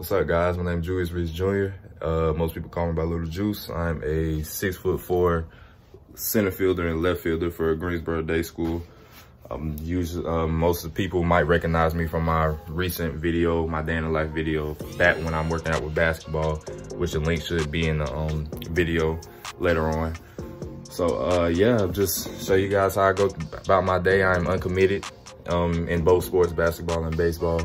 What's up, guys? My name is Julius Reese Jr. Uh, most people call me by Little Juice. I'm a six foot four center fielder and left fielder for Greensboro Day School. Um, usually, um, most of the people might recognize me from my recent video, my day in the life video, back when I'm working out with basketball, which the link should be in the um, video later on. So uh, yeah, just show you guys how I go about my day. I'm uncommitted um, in both sports, basketball and baseball.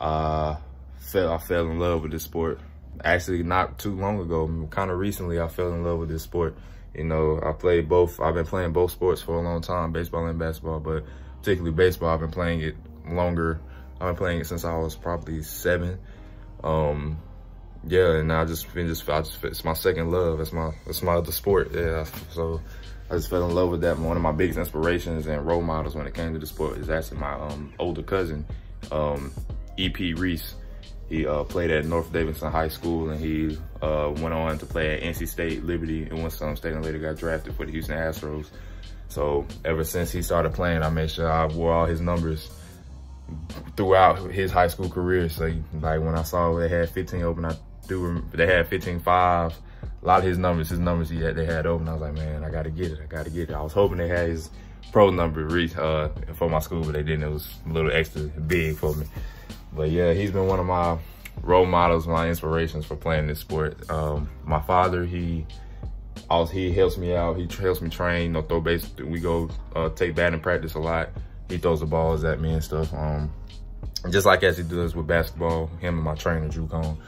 Uh, fell, I fell in love with this sport. Actually, not too long ago, kind of recently, I fell in love with this sport. You know, I played both. I've been playing both sports for a long time, baseball and basketball, but particularly baseball, I've been playing it longer. I've been playing it since I was probably seven. Um, yeah, and I just been just, I just, it's my second love. It's my, it's my other sport. Yeah, so I just fell in love with that. One of my biggest inspirations and role models when it came to the sport is actually my um, older cousin, um, E.P. Reese. He uh, played at North Davidson High School and he uh, went on to play at NC State, Liberty, and Winston State and later got drafted for the Houston Astros. So ever since he started playing, I made sure I wore all his numbers throughout his high school career. So like when I saw they had 15 open, I do they had 15-5. A lot of his numbers, his numbers he had, they had open. I was like, man, I gotta get it. I gotta get it. I was hoping they had his pro number uh, for my school, but they didn't. It was a little extra big for me. But yeah, he's been one of my role models, my inspirations for playing this sport. Um, my father, he also he helps me out. He helps me train, you know, throw base. We go uh, take batting practice a lot. He throws the balls at me and stuff. Um, just like as he does with basketball, him and my trainer Drew Cone,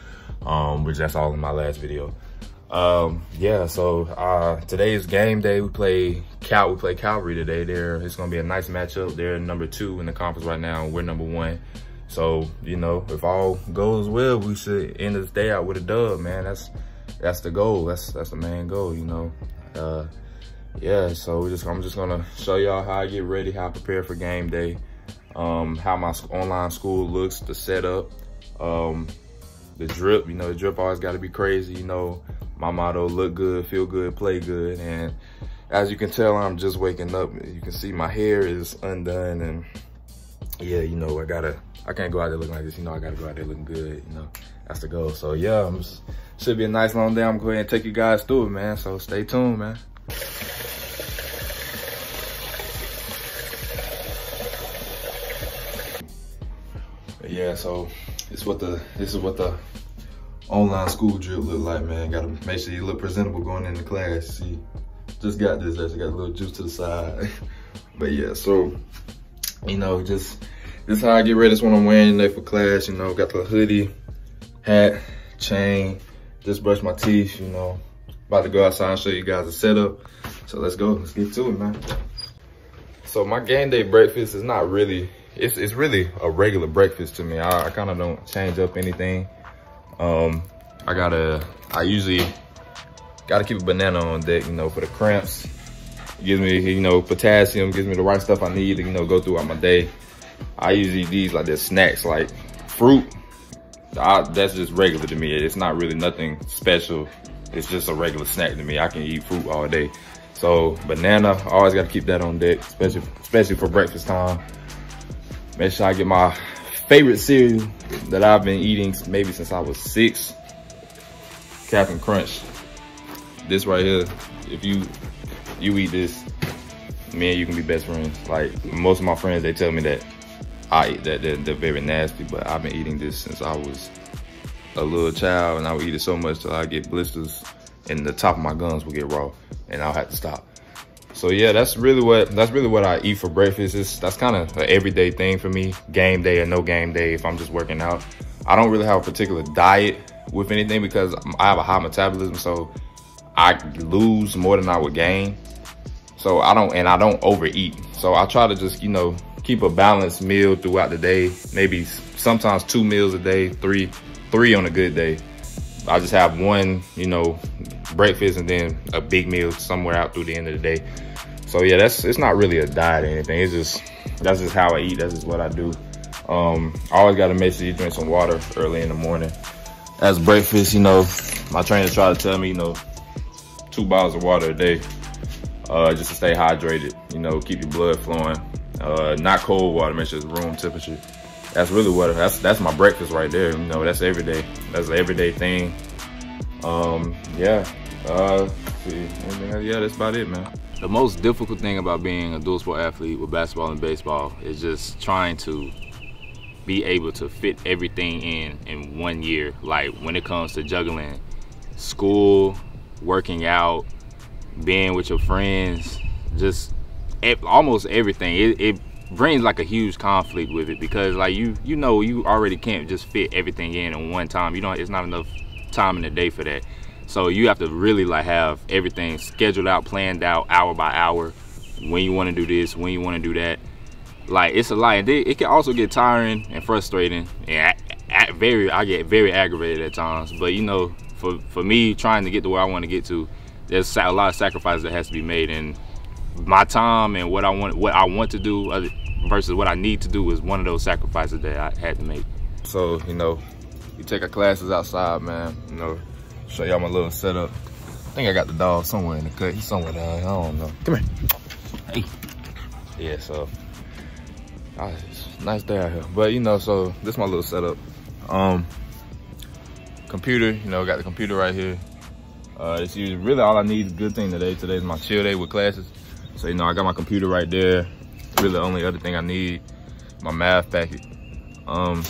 um, which that's all in my last video. Um, yeah, so uh, today is game day. We play Cal. We play Calvary today. There, it's gonna be a nice matchup. They're number two in the conference right now. We're number one. So, you know, if all goes well, we should end this day out with a dub, man. That's that's the goal. That's that's the main goal, you know. Uh, yeah, so just I'm just gonna show y'all how I get ready, how I prepare for game day, um, how my online school looks, the setup, um, the drip. You know, the drip always got to be crazy. You know, my motto: look good, feel good, play good. And as you can tell, I'm just waking up. You can see my hair is undone and yeah, you know, I gotta, I can't go out there looking like this. You know, I gotta go out there looking good. You know, that's the goal. So yeah, just, should be a nice long day. I'm going to take you guys through it, man. So stay tuned, man. Yeah, so this what the this is what the online school drip look like, man. Gotta make sure you look presentable going into class. See, just got this. Just got a little juice to the side. but yeah, so you know, just this is how I get ready. This is what I'm wearing today for class. You know, got the hoodie, hat, chain. Just brush my teeth. You know, about to go outside and show you guys the setup. So let's go. Let's get to it, man. So my game day breakfast is not really. It's it's really a regular breakfast to me. I, I kind of don't change up anything. Um, I gotta. I usually gotta keep a banana on deck. You know, for the cramps gives me, you know, potassium, gives me the right stuff I need to, you know, go throughout my day. I usually these like the snacks, like fruit. I, that's just regular to me. It's not really nothing special. It's just a regular snack to me. I can eat fruit all day. So banana, I always got to keep that on deck, especially especially for breakfast time. Make sure I get my favorite cereal that I've been eating maybe since I was six. Captain Crunch. This right here, if you you eat this, me and you can be best friends. Like most of my friends, they tell me that I eat that they're, they're very nasty, but I've been eating this since I was a little child, and I would eat it so much till I get blisters, and the top of my gums will get raw, and I'll have to stop. So yeah, that's really what that's really what I eat for breakfast. It's, that's kind of an everyday thing for me. Game day or no game day, if I'm just working out, I don't really have a particular diet with anything because I have a high metabolism, so I lose more than I would gain. So I don't, and I don't overeat. So I try to just, you know, keep a balanced meal throughout the day. Maybe sometimes two meals a day, three, three on a good day. I just have one, you know, breakfast and then a big meal somewhere out through the end of the day. So yeah, that's, it's not really a diet or anything. It's just, that's just how I eat. That's just what I do. Um, I always got to make sure you drink some water early in the morning. As breakfast, you know, my trainer tried to tell me, you know, two bottles of water a day, uh, just to stay hydrated. You know, keep your blood flowing. Uh, not cold water, it's room temperature. That's really what that's that's my breakfast right there. You know, that's every day. That's an everyday thing. Um, yeah. Uh, yeah, that's about it, man. The most difficult thing about being a dual sport athlete with basketball and baseball is just trying to be able to fit everything in in one year. Like when it comes to juggling school, working out, being with your friends, just almost everything. It, it brings like a huge conflict with it because like you you know you already can't just fit everything in in one time. You know it's not enough time in the day for that. So you have to really like have everything scheduled out, planned out, hour by hour, when you want to do this, when you want to do that. Like it's a lot. It can also get tiring and frustrating, and very I get very aggravated at times. But you know, for for me trying to get to where I want to get to, there's a lot of sacrifices that has to be made, and my time and what I want what I want to do versus what I need to do is one of those sacrifices that I had to make. So you know, we take our classes outside, man. You know, show y'all my little setup. I think I got the dog somewhere in the cut. He's somewhere down here. I don't know. Come here. Hey. Yeah, so oh, nice day out here. But you know, so this is my little setup. Um, computer, you know, got the computer right here. Uh, it's really all I need is a good thing today. Today is my chill day with classes. So, you know, I got my computer right there. Really the only other thing I need, my math packet. Um,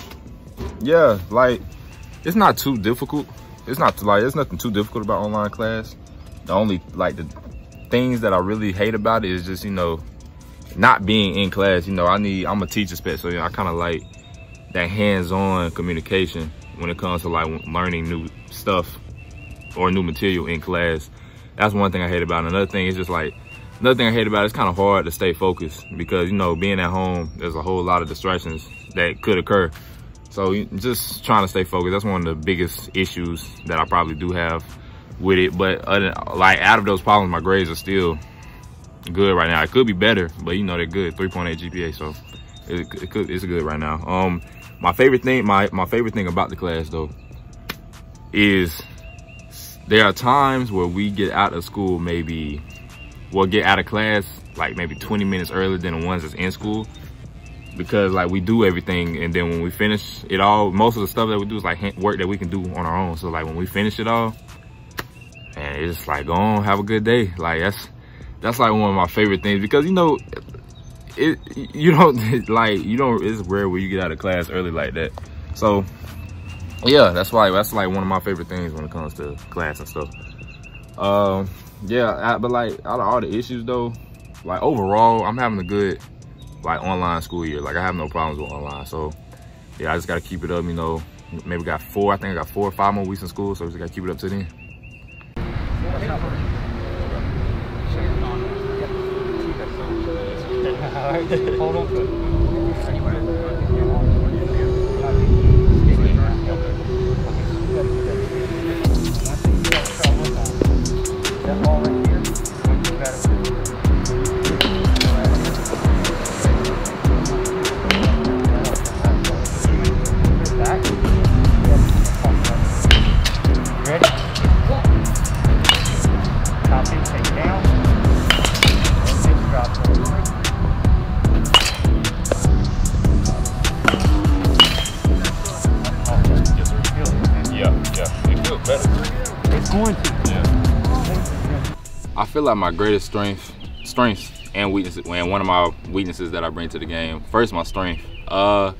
yeah, like, it's not too difficult it's not like there's nothing too difficult about online class. The only like the things that I really hate about it is just you know not being in class. You know, I need I'm a teacher spec, so you know, I kind of like that hands-on communication when it comes to like learning new stuff or new material in class. That's one thing I hate about it. Another thing is just like another thing I hate about it, it's kind of hard to stay focused because you know being at home there's a whole lot of distractions that could occur. So just trying to stay focused. That's one of the biggest issues that I probably do have with it. But other, like out of those problems, my grades are still good right now. It could be better, but you know they're good. 3.8 GPA, so it, it could, it's good right now. Um, my favorite thing, my my favorite thing about the class though, is there are times where we get out of school maybe, we'll get out of class like maybe 20 minutes earlier than the ones that's in school. Because like we do everything and then when we finish it all most of the stuff that we do is like work that we can do on our own. So like when we finish it all and it's like go on have a good day. Like that's that's like one of my favorite things. Because you know it you don't like you don't it's rare where you get out of class early like that. So yeah that's why that's like one of my favorite things when it comes to class and stuff. Um yeah but like out of all the issues though like overall i'm having a good like online school year. Like I have no problems with online. So yeah, I just gotta keep it up, you know. Maybe got four, I think I got four or five more weeks in school, so I just gotta keep it up to then. Hold on. Feel like my greatest strength, strengths and weaknesses, and one of my weaknesses that I bring to the game. First, my strength. Uh,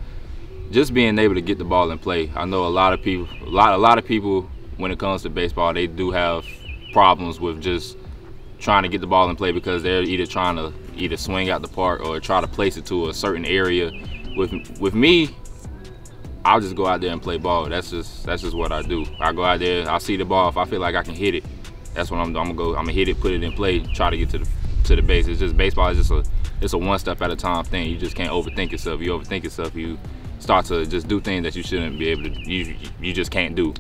just being able to get the ball and play. I know a lot of people, a lot, a lot of people, when it comes to baseball, they do have problems with just trying to get the ball and play because they're either trying to either swing out the park or try to place it to a certain area. With with me, I'll just go out there and play ball. That's just that's just what I do. I go out there, I see the ball. If I feel like I can hit it, that's what I'm, I'm gonna go. I'm gonna hit it, put it in play, try to get to the to the base. It's just baseball is just a it's a one step at a time thing. You just can't overthink yourself. You overthink yourself, you start to just do things that you shouldn't be able to. You you just can't do.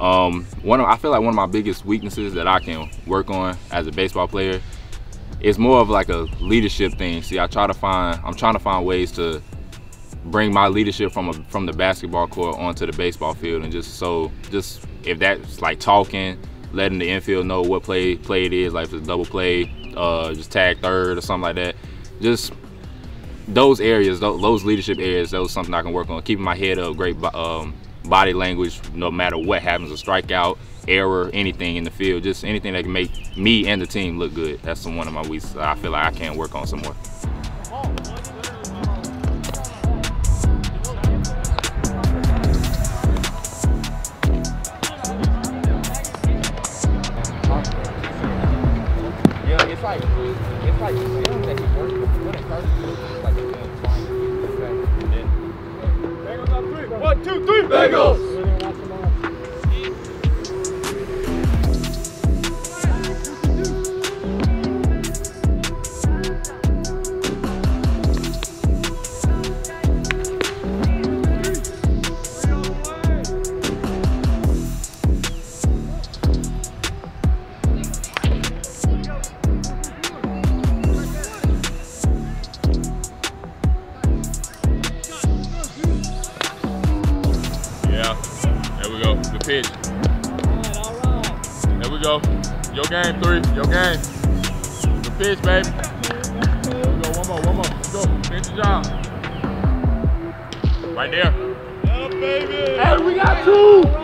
Um, one of, I feel like one of my biggest weaknesses that I can work on as a baseball player is more of like a leadership thing. See, I try to find I'm trying to find ways to bring my leadership from a, from the basketball court onto the baseball field and just so just if that's like talking letting the infield know what play play it is, like if it's double play, uh, just tag third or something like that. Just those areas, those leadership areas, was something I can work on. Keeping my head up, great um, body language, no matter what happens, a strikeout, error, anything in the field, just anything that can make me and the team look good. That's one of my weeks I feel like I can work on some more. Baby. We go. One more, one more. Let's go. Finish the job. Right there. Yeah, baby. Hey, we got two.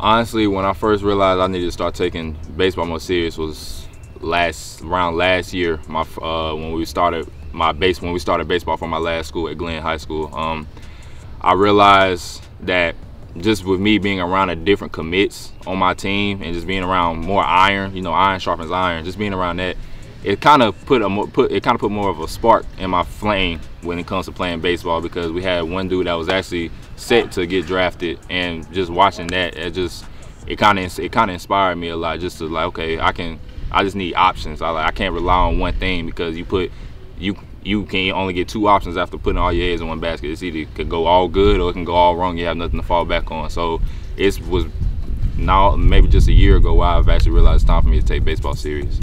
Honestly, when I first realized I needed to start taking baseball more serious was last around last year. My uh, when we started my base when we started baseball for my last school at Glenn High School. Um, I realized that just with me being around a different commits on my team and just being around more iron, you know, iron sharpens iron, just being around that, it kind of put a put it kind of put more of a spark in my flame when it comes to playing baseball because we had one dude that was actually set to get drafted and just watching that it just it kind of it kind of inspired me a lot just to like okay I can I just need options I like I can't rely on one thing because you put you you can only get two options after putting all your eggs in one basket. It's either it could go all good or it can go all wrong. You have nothing to fall back on. So it was now maybe just a year ago where I've actually realized it's time for me to take baseball serious.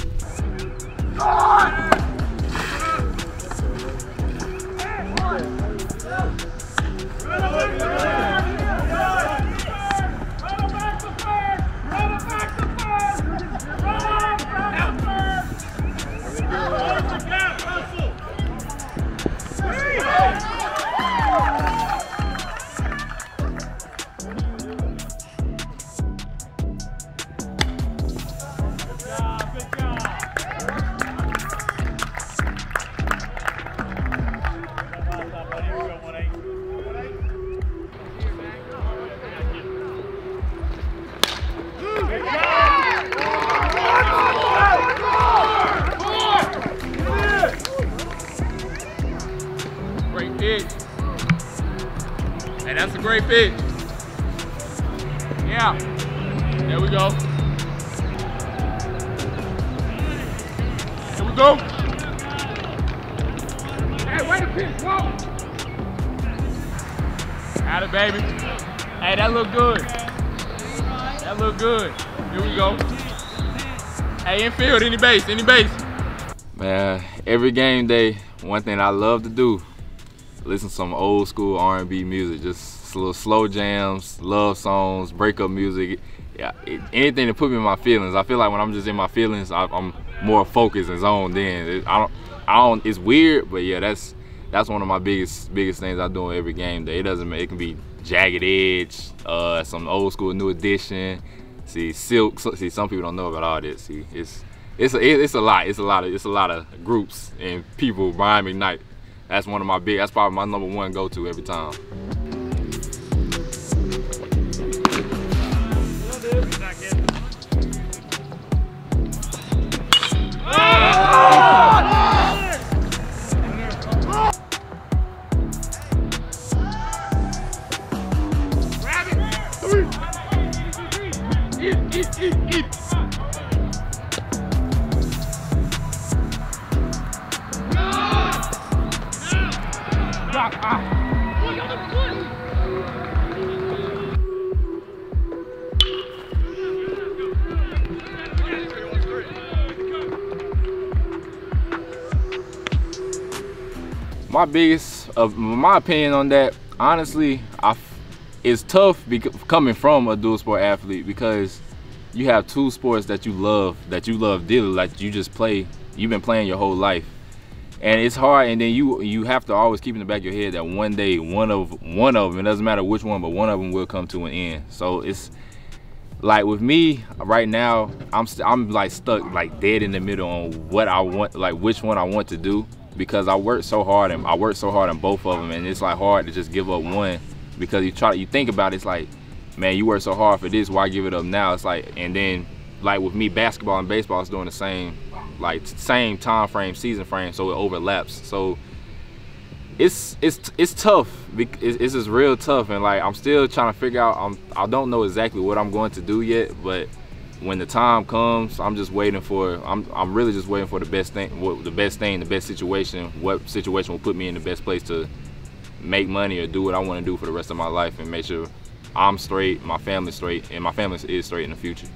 Yeah. There we go. There we go. Hey, wait a pitch. Whoa. Got it, baby. Hey, that look good. That look good. Here we go. Hey, infield, any base, any base. Man, every game day, one thing I love to do listen to some old school R&B music, just little slow jams, love songs, breakup music. yeah, it, anything to put me in my feelings. I feel like when I'm just in my feelings, I, am more focused and zoned in. It, I don't, I don't. It's weird, but yeah, that's that's one of my biggest biggest things I do every game day. It doesn't. It can be jagged edge, uh, some old school, new edition. See silk. See, some people don't know about all this. See, it's it's a, it's a lot. It's a lot of it's a lot of groups and people Miami night. That's one of my big. That's probably my number one go to every time. My biggest of my opinion on that honestly i it's tough coming from a dual sport athlete because you have two sports that you love that you love dearly like you just play you've been playing your whole life. And it's hard and then you you have to always keep in the back of your head that one day one of one of them it doesn't matter which one but one of them will come to an end. So it's like with me right now i'm i'm like stuck like dead in the middle on what i want like which one i want to do because I worked so hard and I worked so hard on both of them and it's like hard to just give up one because you try you think about it, it's like man you work so hard for this why give it up now? It's like and then like with me basketball and baseball is doing the same like same time frame season frame so it overlaps. So it's it's it's tough it's, it's just real tough and like I'm still trying to figure out I'm I don't know exactly what I'm going to do yet but when the time comes, I'm just waiting for. I'm I'm really just waiting for the best thing, what the best thing, the best situation. What situation will put me in the best place to make money or do what I want to do for the rest of my life and make sure I'm straight, my family's straight, and my family is straight in the future.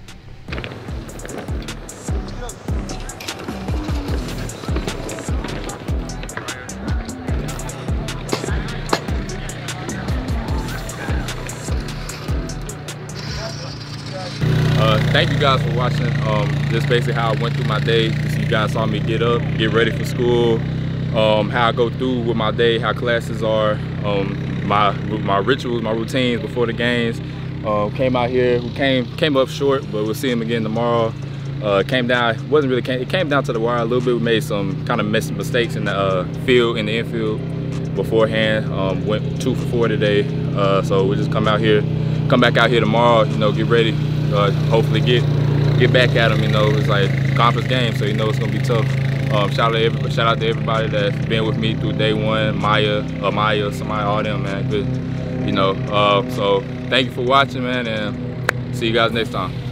Thank you guys for watching. Um, is basically how I went through my day. You guys saw me get up, get ready for school, um, how I go through with my day, how classes are, um, my my rituals, my routines before the games. Uh, came out here, we came came up short, but we'll see them again tomorrow. Uh, came down, wasn't really, came, it came down to the wire a little bit. We made some kind of mistakes in the uh, field, in the infield beforehand. Um, went two for four today. Uh, so we just come out here, come back out here tomorrow, you know, get ready, uh, hopefully get get back at them. You know, it's like conference game, so you know it's gonna be tough. Um, shout out to everybody, shout out to everybody that's been with me through day one. Maya, uh, Maya, somebody, all them, man. Good, you know. Uh, so thank you for watching, man, and see you guys next time.